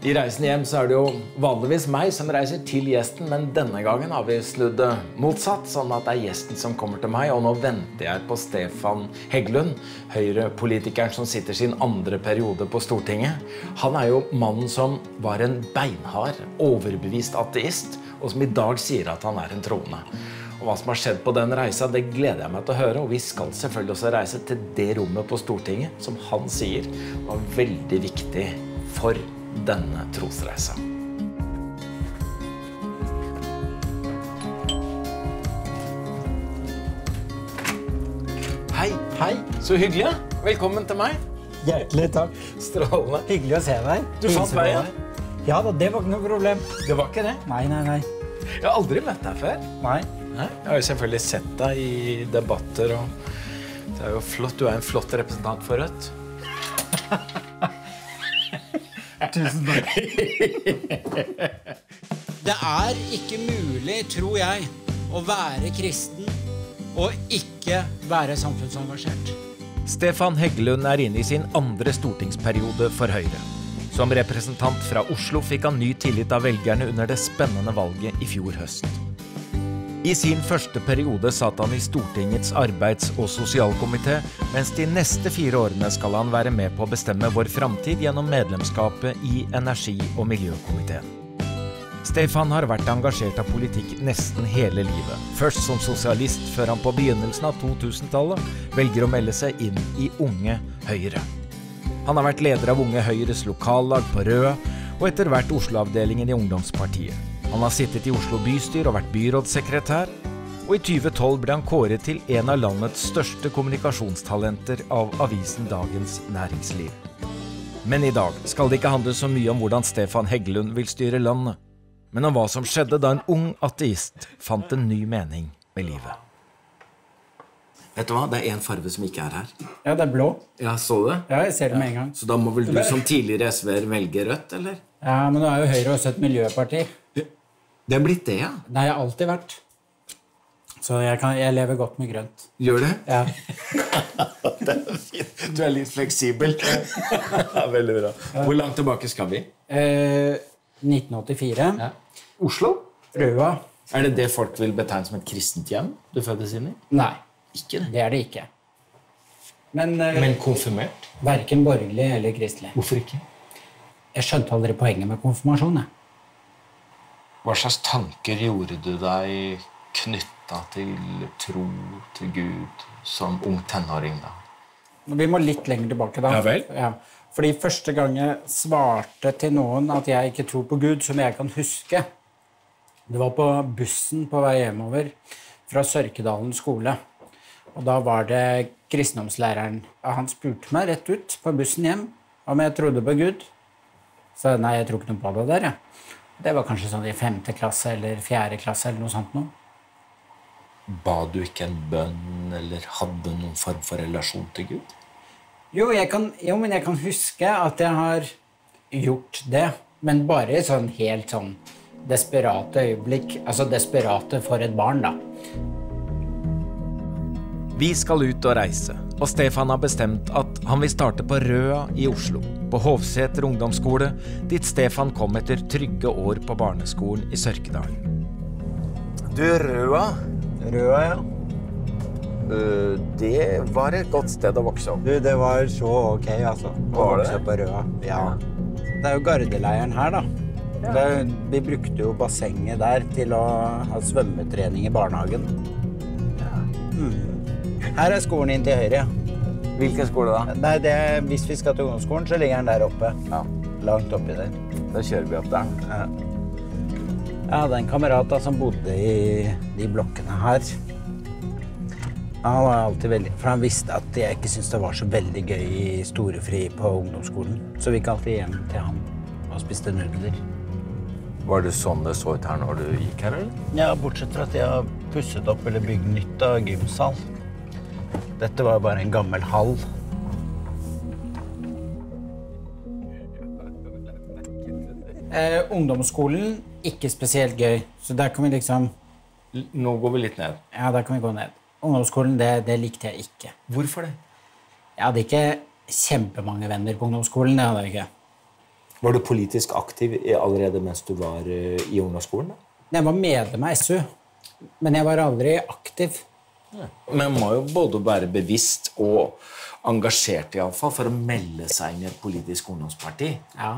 I Reisen hjem så er det jo vanligvis meg som reiser til gjesten, men denne gangen har vi snudd det motsatt, sånn at det er gjesten som kommer til meg. Og nå venter jeg på Stefan Heggelund, Høyre-politikeren som sitter sin andre periode på Stortinget. Han er jo mannen som var en beinhard, overbevist ateist, og som i dag sier at han er en troende. Og Hva som har skjedd på den reisa, det gleder jeg meg til å høre. Og vi skal selvfølgelig også reise til det rommet på Stortinget som han sier var veldig viktig for denne trosreisa. Hei. Hei. Så hyggelig. Velkommen til meg. Hjertelig takk. Strålende. Hyggelig å se deg. Du fant veien? Ja da, det var ikke noe problem. Det var ikke det. Nei, nei, nei. Jeg har aldri møtt deg før. Nei. Nei, Jeg har jo selvfølgelig sett deg i debatter. og det er jo flott. Du er en flott representant for Rødt. Tusen takk. Det er ikke mulig, tror jeg, å være kristen og ikke være samfunnsengasjert. Stefan Heggelund er inne i sin andre stortingsperiode for Høyre. Som representant fra Oslo fikk han ny tillit av velgerne under det spennende valget i fjor høst. I sin første periode satt han i Stortingets arbeids- og sosialkomité, mens de neste fire årene skal han være med på å bestemme vår framtid gjennom medlemskapet i energi- og miljøkomiteen. Stefan har vært engasjert av politikk nesten hele livet. Først som sosialist, før han på begynnelsen av 2000-tallet velger å melde seg inn i Unge Høyre. Han har vært leder av Unge Høyres lokallag på Røa, og etter hvert Oslo-avdelingen i Ungdomspartiet. Han har sittet i Oslo bystyre og vært byrådssekretær, og i 2012 ble han kåret til en av landets største kommunikasjonstalenter av avisen Dagens Næringsliv. Men i dag skal det ikke handle så mye om hvordan Stefan Heggelund vil styre landet, men om hva som skjedde da en ung ateist fant en ny mening med livet. Vet du hva, Det er én farve som ikke er her. Ja, det er blå. Ja, Så du det? Ja, jeg ser det med en gang. Så da må vel du som tidligere SV-er velge rødt, eller? Ja, Men nå er jo Høyre også et miljøparti. Det er blitt det, ja. Det har jeg alltid vært. Så jeg, kan, jeg lever godt med grønt. Gjør det? Ja. det er fint. Du er litt fleksibel. veldig bra. Hvor langt tilbake skal vi? Eh, 1984. Oslo? Røa. Er det det folk vil betegne som et kristent hjem du fødtes inn i? Nei, Ikke det. det er det ikke. Men, eh, Men konfirmert? verken borgerlig eller kristelig. Hvorfor ikke? Jeg skjønte aldri poenget med konfirmasjon. jeg. Hva slags tanker gjorde du deg knytta til tro, til Gud, som ung tenåring? da? Vi må litt lenger tilbake. da. Ja vel. Ja. Fordi første gang jeg svarte til noen at jeg ikke tror på Gud, som jeg kan huske, det var på bussen på vei hjemover fra Sørkedalen skole. Og da var det kristendomslæreren. Han spurte meg rett ut på bussen hjem om jeg trodde på Gud. Så nei, jeg tror ikke noe på det der, jeg. Det var kanskje sånn i femte klasse eller fjerde klasse eller noe sånt noe. Ba du ikke en bønn eller hadde noen form for relasjon til Gud? Jo, kan, jo, men jeg kan huske at jeg har gjort det. Men bare i sånn helt sånn desperate øyeblikk. Altså desperate for et barn, da. Vi skal ut og reise, og Stefan har bestemt at han vil starte på Røa i Oslo. På Hovseter ungdomsskole, dit Stefan kom etter trygge år på barneskolen i Sørkedalen. Du, Røa, Røa, ja. øh, det var et godt sted å vokse opp. Du, det var så ok, altså. Å Var det vokse opp på Røa. Ja. Det er jo gardeleiren her, da. Det, er- vi brukte jo bassenget der til å ha svømmetrening i barnehagen. Mm. Her er skolen inn til høyre. Hvilken skole da? Nei, det, hvis vi skal til ungdomsskolen, så ligger den der oppe. Langt oppi der. Da kjører vi opp der. Ja. Jeg hadde en kamerat da, som bodde i de blokkene her. Han var alltid veldig, for han visste at jeg ikke syntes det var så veldig gøy i storefri på ungdomsskolen. Så vi gikk alltid hjem til han og spiste nudler. Var det sånn det så ut her når du gikk her, eller? Ja, bortsett fra at de har pusset opp eller bygd nytt av gymsal. Dette var bare en gammel hall. Eh, ungdomsskolen ikke spesielt gøy, så der kan vi liksom Nå går vi litt ned. Ja, der kan vi gå ned. Ungdomsskolen, det, det likte jeg ikke. Hvorfor det? Jeg hadde ikke kjempemange venner på ungdomsskolen. det hadde jeg ikke. Var du politisk aktiv allerede mens du var eh, i ungdomsskolen? da? Jeg var medlem av SU, men jeg var aldri aktiv. Men man må jo både være bevisst og engasjert i alle fall, for å melde seg inn i et politisk ungdomsparti. Ja.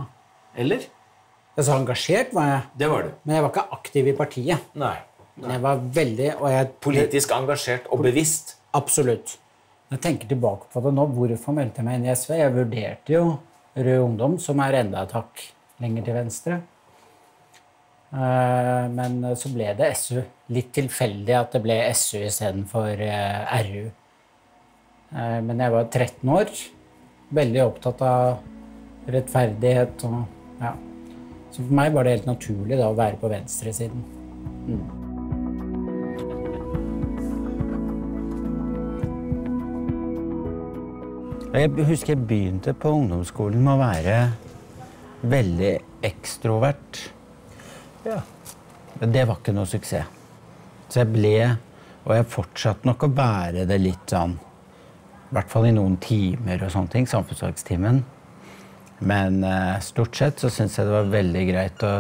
Eller? Så engasjert var jeg, Det var du. men jeg var ikke aktiv i partiet. Nei. Men jeg var veldig og jeg, Politisk engasjert og bevisst. Absolutt. Når jeg tenker tilbake på det nå, hvorfor meldte jeg meg inn i SV? Jeg vurderte jo Rød Ungdom, som er enda et hakk lenger til venstre. Eh, Men så ble det SU. Litt tilfeldig at det ble SU istedenfor uh, RU. Eh, Men jeg var 13 år. Veldig opptatt av rettferdighet og ja. Så for meg var det helt naturlig da å være på venstresiden. Jeg husker jeg begynte på ungdomsskolen med å være veldig ekstrovert. Men det var ikke noe suksess. Så jeg ble, og jeg fortsatte nok å bære det litt sånn I hvert fall i noen timer og sånne ting. Samfunnsfagstimen. Men eh, stort sett så syntes jeg det var veldig greit å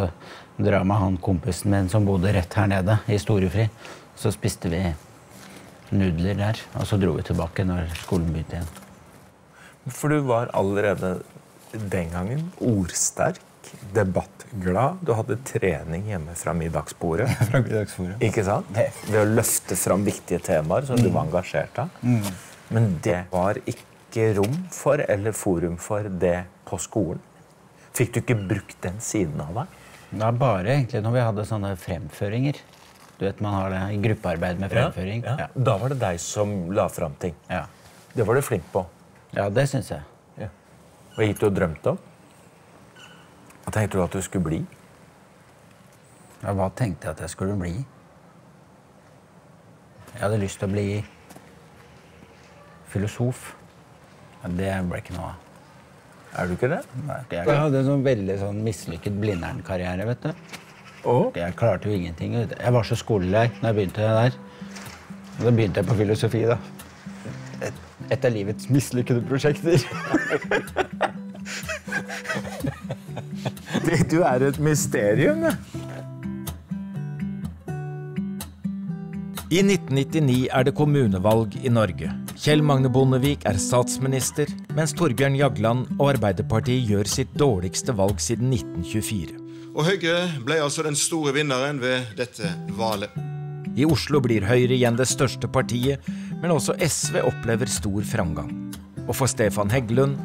dra med han kompisen min som bodde rett her nede, i Storefri. Så spiste vi nudler der, og så dro vi tilbake når skolen begynte igjen. For du var allerede den gangen ordsterk, debattglad. Du hadde trening hjemme fra middagsbordet. Fra middagsbordet. Ikke sant? Ved å løfte fram viktige temaer som du var engasjert av. Men det var ikke rom for eller forum for det på skolen. Fikk du ikke brukt den siden av deg? Det er bare egentlig når vi hadde sånne fremføringer. Du vet, Man har det i gruppearbeid med fremføring. Ja. Da var det deg som la fram ting. Ja. Det var du flink på. ja, det syns jeg. Hva gikk du og drømte om? Hva tenkte du at du skulle bli? Ja, hva tenkte jeg at jeg skulle bli? Jeg hadde lyst til å bli filosof. Men det ble ikke noe av. Er du ikke det? Jeg hadde en sånn veldig sånn mislykket Blindern-karriere. vet du. Og? Jeg klarte jo ingenting. Jeg var så skolelei når jeg begynte der. Og da begynte jeg på filosofi. da. Et, et av livets mislykkede prosjekter. Du er et mysterium. I 1999 er det kommunevalg i Norge. Kjell Magne Bondevik er statsminister, mens Torbjørn Jagland og Arbeiderpartiet gjør sitt dårligste valg siden 1924. Og Høyre ble altså den store vinneren ved dette valget. I Oslo blir Høyre igjen det største partiet, men også SV opplever stor framgang. Og for Stefan Heggelund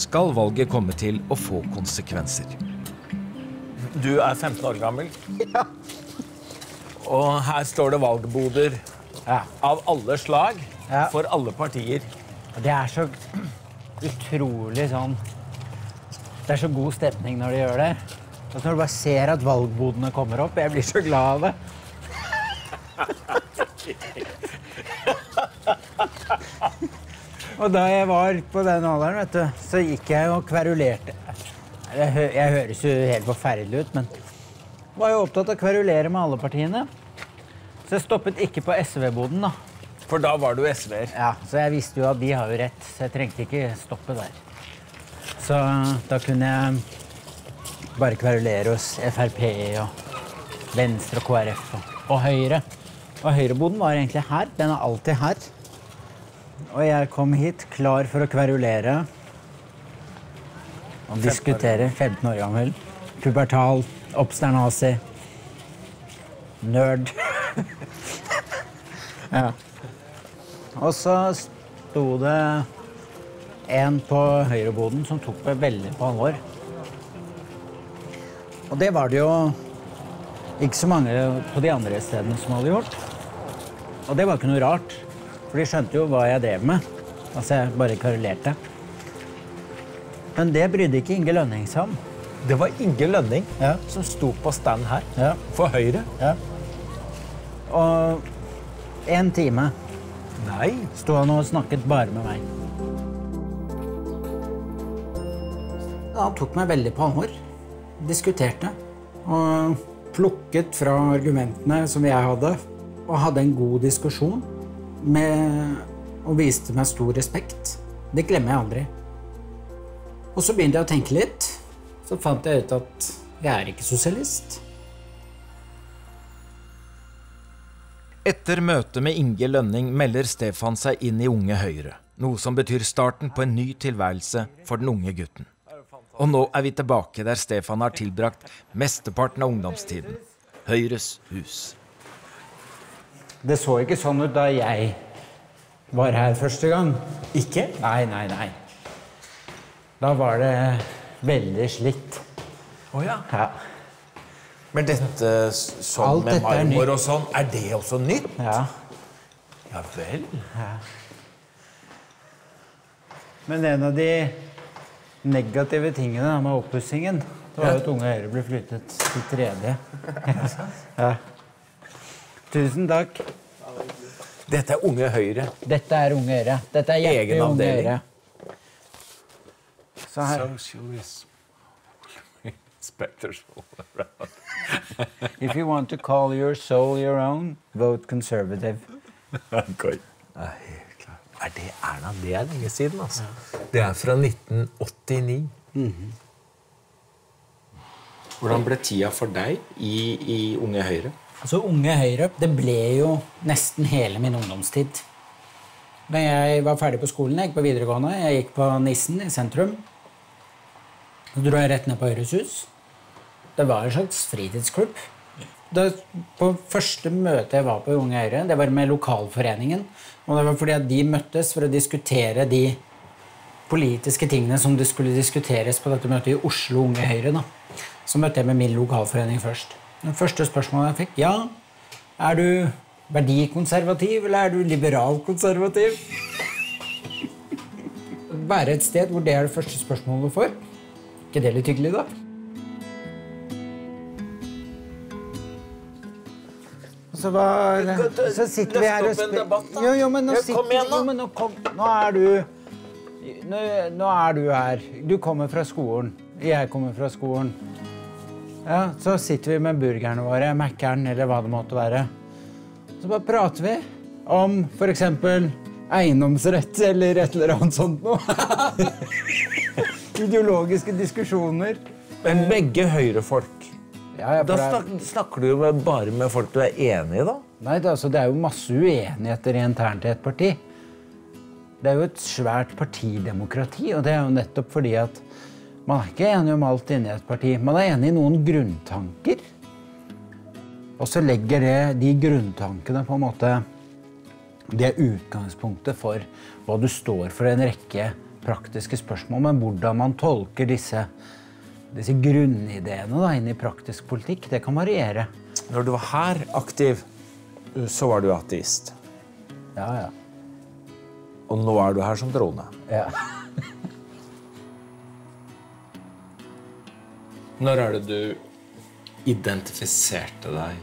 skal valget komme til å få konsekvenser. Du er 15 år gammel. Og her står det valgboder Ja. av alle slag Ja. for alle partier. Det er så utrolig sånn Det er så god stemning når de gjør det. Og når du bare ser at valgbodene kommer opp Jeg blir så glad av det. og da jeg var på den alderen, vet du, så gikk jeg og kverulerte. Jeg, hø jeg høres jo helt forferdelig ut, men var jo opptatt av å kverulere med alle partiene. Så jeg stoppet ikke på SV-boden, da. For da var du SV-er. Ja, så jeg visste jo at de har jo rett, så jeg trengte ikke stoppe der. Så da kunne jeg bare kverulere hos Frp og Venstre og KrF og, og Høyre. Og høyreboden var egentlig her. Den er alltid her. Og jeg kom hit klar for å kverulere og diskutere. 15 år gammel. Pubertal. Obsternasi. Nerd. ja. Og så sto det en på høyreboden som tok meg veldig på alvor. Og det var det jo ikke så mange på de andre stedene som hadde gjort. Og det var ikke noe rart, for de skjønte jo hva jeg drev med. Altså, jeg bare kverulerte. Men det brydde ikke Inge Lønning seg om. Det var Inge Lønning Ja. som sto på stand her Ja. for Høyre. Ja. Og en time Nei. sto han og snakket bare med meg. Han tok meg veldig på alvor. Diskuterte. Og plukket fra argumentene som jeg hadde, og hadde en god diskusjon. Med, og viste meg stor respekt. Det glemmer jeg aldri. Og så begynte jeg å tenke litt. Så fant jeg ut at jeg er ikke sosialist. Etter møtet med Inge Lønning melder Stefan seg inn i Unge Høyre. Noe som betyr starten på en ny tilværelse for den unge gutten. Og nå er vi tilbake der Stefan har tilbrakt mesteparten av ungdomstiden. Høyres hus. Det så ikke sånn ut da jeg var her første gang. Ikke? Nei, nei, nei. Da var det veldig slitt. Å ja. Ja. Men dette sånn Alt med dette marmor og sånn, er det også nytt? ja. Ja vel. Ja. Men en av de negative tingene med oppussingen det var jo at Unge Høyre ble flyttet til tredje. Ja. Tusen takk. Dette er Unge Høyre. Dette er Unge Høyre. Dette er hjertet Egen Unge. Høyre. Så her. Socialist. Inspectors all around. If you want to call your soul your own, vote conservative. Klart. Er det Erna? Det er lenge siden, altså. Det er fra 1989. Hvordan ble tida for deg i, i Unge Høyre? Altså Unge Høyre, det ble jo nesten hele min ungdomstid. Da jeg var ferdig på skolen, jeg gikk på videregående, jeg gikk på Nissen i sentrum. Så dro jeg rett ned på Høyres hus. Det var en slags fritidsklubb. Det, på første møte jeg var på Unge Høyre, det var med lokalforeningen. Og det var fordi at de møttes for å diskutere de politiske tingene som det skulle diskuteres på dette møtet i Oslo Unge Høyre. da. Så møtte jeg med min lokalforening først. Det første spørsmålet jeg fikk, ja, er du verdikonservativ, eller er du liberalkonservativ? Være et sted hvor det er det første spørsmålet du får. Ikke det litt hyggelig, da? Så, var, så sitter vi her og spiller. Jo, jo, men nå sitter. Jo, men nå, kom, nå er du nå, nå er du her. Du kommer fra skolen. Jeg kommer fra skolen. Ja, Så sitter vi med burgerne våre, Mækkern eller hva det måtte være. Så bare prater vi om f.eks. eiendomsrett eller et eller annet sånt noe. Ideologiske diskusjoner. Men begge Høyre-folk. Ja, ja, Da snak, snakker du jo med- bare med folk du er enig i, da? Nei, det, altså, det er jo masse uenigheter internt i et parti. Det er jo et svært partidemokrati, og det er jo nettopp fordi at man er ikke enig om alt inni et parti. Man er enig i noen grunntanker. Og så legger det, de grunntankene på en måte Det er utgangspunktet for hva du står for i en rekke praktiske spørsmål. Men hvordan man tolker disse, disse grunnideene da, inn i praktisk politikk, det kan variere. Når du var her aktiv, så var du ateist. Ja, ja. Og nå er du her som drone. ja. Når er det du identifiserte deg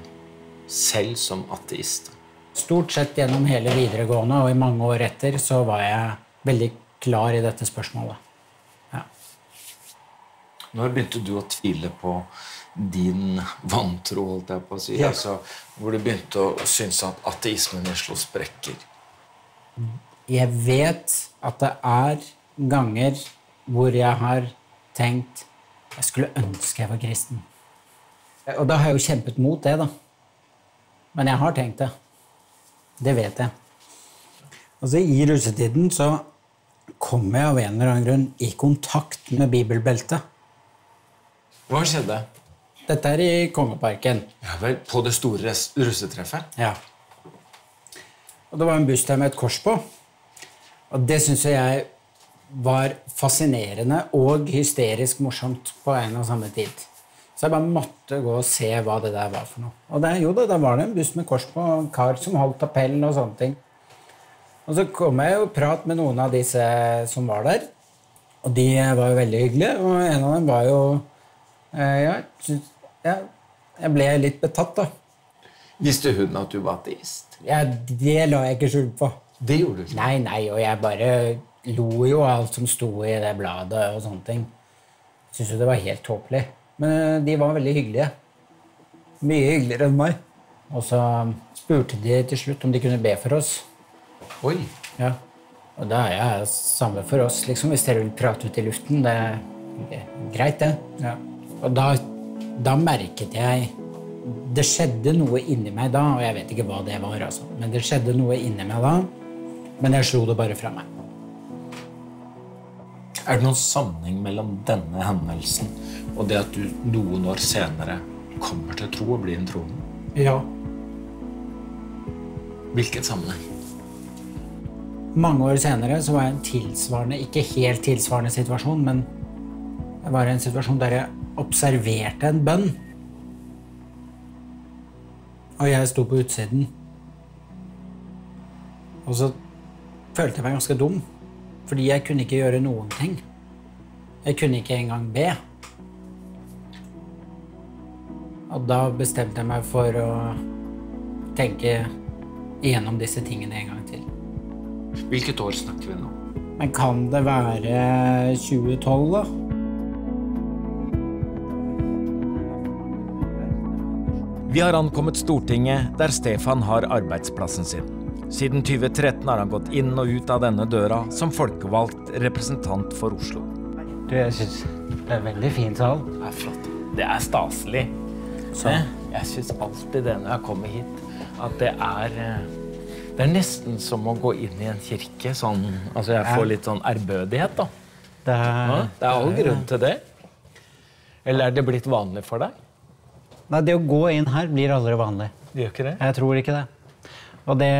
selv som ateist? Stort sett gjennom hele videregående og i mange år etter så var jeg veldig klar i dette spørsmålet. Ja. Når begynte du å tvile på din vantro, holdt jeg på å si? Ja. Altså, hvor du begynte å synes at ateismen slo sprekker? Jeg vet at det er ganger hvor jeg har tenkt jeg skulle ønske jeg var kristen. Og da har jeg jo kjempet mot det, da. Men jeg har tenkt det. Det vet jeg. Altså, I russetiden så kom jeg av en eller annen grunn i kontakt med bibelbeltet. Hva skjedde? Dette er i Kongeparken. Ja vel, På det store russetreffet? Ja. Og det var en buss der med et kors på. Og det syns jeg var fascinerende og hysterisk morsomt på en og samme tid. Så jeg bare måtte gå og se hva det der var for noe. Og det, jo da, da var det en buss med kors på, en kar som holdt appellen og sånne ting. Og så kom jeg jo i prat med noen av disse som var der. Og de var jo veldig hyggelige, og en av dem var jo eh, ja, ja, jeg ble litt betatt, da. Visste hun at du var ateist? Ja, det la jeg ikke skjul på. Det gjorde du ikke. Nei, nei, og jeg bare lo jo av alt som sto i det bladet og sånne ting. Syns jo det var helt tåpelig. Men eh, de var veldig hyggelige. Mye hyggeligere enn meg. Og så spurte de til slutt om de kunne be for oss. Oi. Ja. Og da er jeg samme for oss, liksom, hvis dere vil prate ut i luften. Det er greit, det. Ja. Og da, da merket jeg Det skjedde noe inni meg da, og jeg vet ikke hva det var, altså. Men det skjedde noe inni meg da. Men jeg slo det bare fra meg. Er det noen sammenheng mellom denne hendelsen og det at du noen år senere kommer til tro og blir en troende? Ja. Hvilken sammenheng? Mange år senere så var jeg i en tilsvarende, ikke helt tilsvarende situasjon, men jeg var i en situasjon der jeg observerte en bønn. Og jeg sto på utsiden. Og så følte jeg meg ganske dum, fordi jeg kunne ikke gjøre noen ting. Jeg kunne ikke engang be. Og da bestemte jeg meg for å tenke igjennom disse tingene en gang til. Hvilket år snakker vi nå? Men kan det være 2012, da? Vi har ankommet Stortinget, der Stefan har arbeidsplassen sin. Siden 2013 har han gått inn og ut av denne døra som folkevalgt representant for Oslo. Du, jeg syns det er veldig fin sal. Det er flott. Det er staselig. Så. Jeg syns alltid det når jeg kommer hit, at det er eh, Det er nesten som å gå inn i en kirke. Sånn, altså jeg får litt sånn ærbødighet, da. Det Ja, er, det er all grunn til det. Eller er det blitt vanlig for deg? nei, det å gå inn her blir aldri vanlig. Det gjør ikke det? Jeg tror ikke det. Og det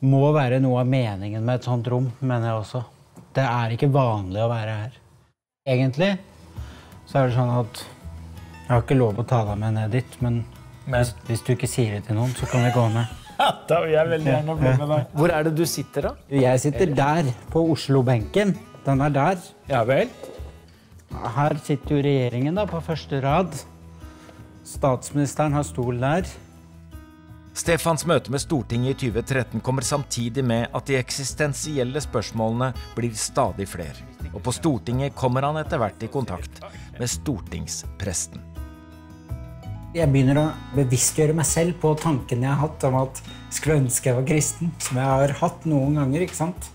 må være noe av meningen med et sånt rom, mener jeg også. Det er ikke vanlig å være her. Egentlig så er det sånn at jeg har ikke lov å ta deg med ned dit, men, Men- Hvis, hvis du ikke sier det til noen, så kan vi gå med. Da vil jeg veldig gjerne bli med deg. Hvor er det du sitter, da? Jeg sitter der, på Oslo-benken. Den er der. Ja vel? Her sitter jo regjeringen da, på første rad. Statsministeren har stol der. Stefans møte med Stortinget i 2013 kommer samtidig med at de eksistensielle spørsmålene blir stadig flere. Og på Stortinget kommer han etter hvert i kontakt med stortingspresten. Jeg begynner å bevisstgjøre meg selv på tanken jeg har hatt om at jeg skulle ønske jeg var kristen. Som jeg har hatt noen ganger, ikke sant?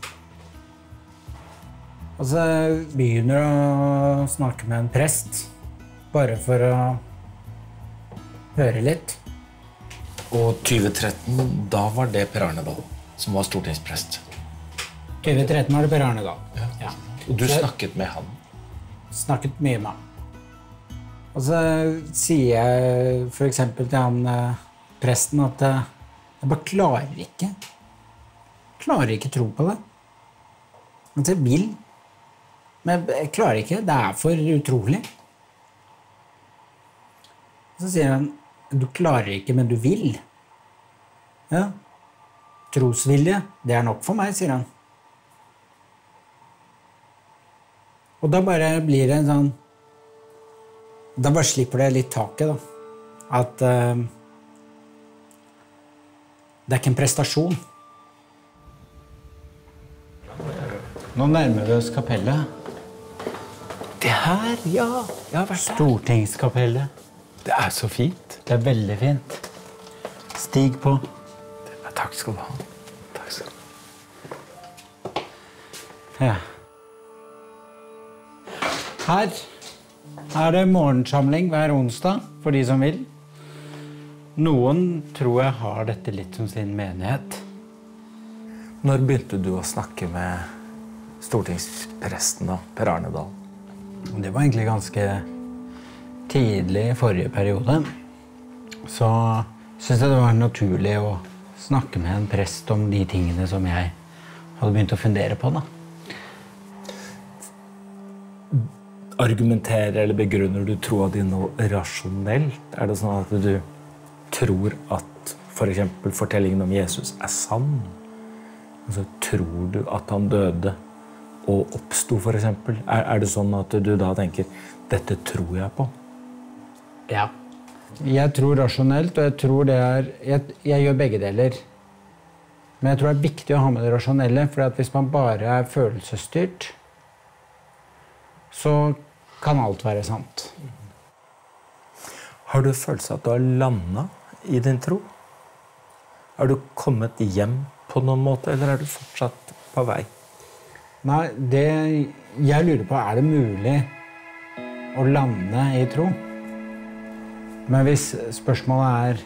Og så begynner jeg å snakke med en prest. Bare for å høre litt. Og 2013, da var det Per Arne Dahl som var stortingsprest. 2013 var det Per Arne Dahl. Ja. Og du snakket med han. Snakket mye med ham. Og så sier jeg f.eks. til han eh, presten at eh, jeg bare klarer ikke Klarer ikke tro på det. At jeg vil, men jeg klarer ikke. Det er for utrolig. Så sier han du klarer ikke, men du vil. Ja. Trosvilje, det er nok for meg, sier han. Og da bare blir det en sånn Da bare slipper det litt taket, da. At uh, Det er ikke en prestasjon. Nå nærmer vi oss kapellet. Det her, ja. Jeg har vært der. Stortingskapellet. Det er så fint. Det er veldig fint. Stig på. Ja, takk skal du ha. Takk skal du ha. Ja. Her er det morgensamling hver onsdag for de som vil. Noen tror jeg har dette litt som sin menighet. Når begynte du å snakke med stortingspresten, da? Per Arne Dahl? Det var egentlig ganske tidlig i forrige periode. Så syntes jeg det var naturlig å snakke med en prest om de tingene som jeg hadde begynt å fundere på. da. Argumenterer eller begrunner du troa di noe rasjonelt? Er det sånn at du tror at f.eks. For fortellingen om Jesus er sann? Altså, tror du at han døde og oppsto, f.eks.? Er, er det sånn at du da tenker 'dette tror jeg på'? Ja. Jeg tror rasjonelt, og jeg tror det er Jeg, jeg gjør begge deler. Men jeg tror det er viktig å ha med det rasjonelle, for hvis man bare er følelsesstyrt, så kan alt være sant. Har du følelse av at du har landa i din tro? Har du kommet hjem på noen måte, eller er du fortsatt på vei? Nei, det jeg lurer på, er det mulig å lande i tro. Men hvis spørsmålet er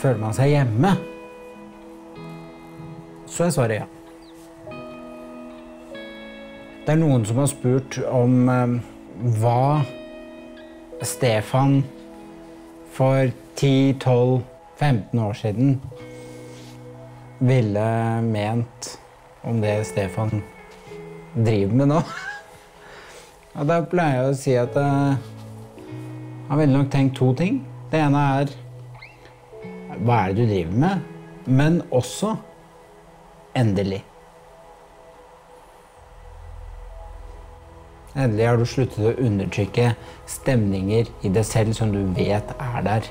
føler man seg hjemme, så er svaret ja. Det er noen som har spurt om eh, hva Stefan for 10-12-15 år siden ville ment om det Stefan driver med nå. Og da pleier jeg å si at han jeg har veldig nok tenkt to ting. Det ene er hva er det du driver med? Men også endelig. Endelig har du sluttet å undertrykke stemninger i deg selv som du vet er der,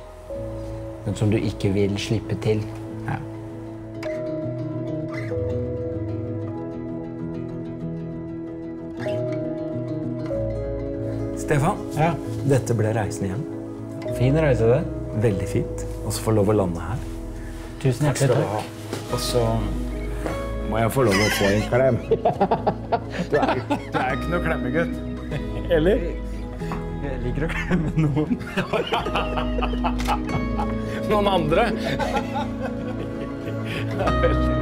men som du ikke vil slippe til. Ja. Stefan, ja. dette ble reisen igjen. Fin reise, det. Veldig fint. Og så få lov å lande her. Tusen hjertelig takk. Og så må jeg få lov å få en klem. Du er, du er ikke noe klemmegutt. Eller? Jeg liker å klemme noen. Noen andre? Ja, veldig.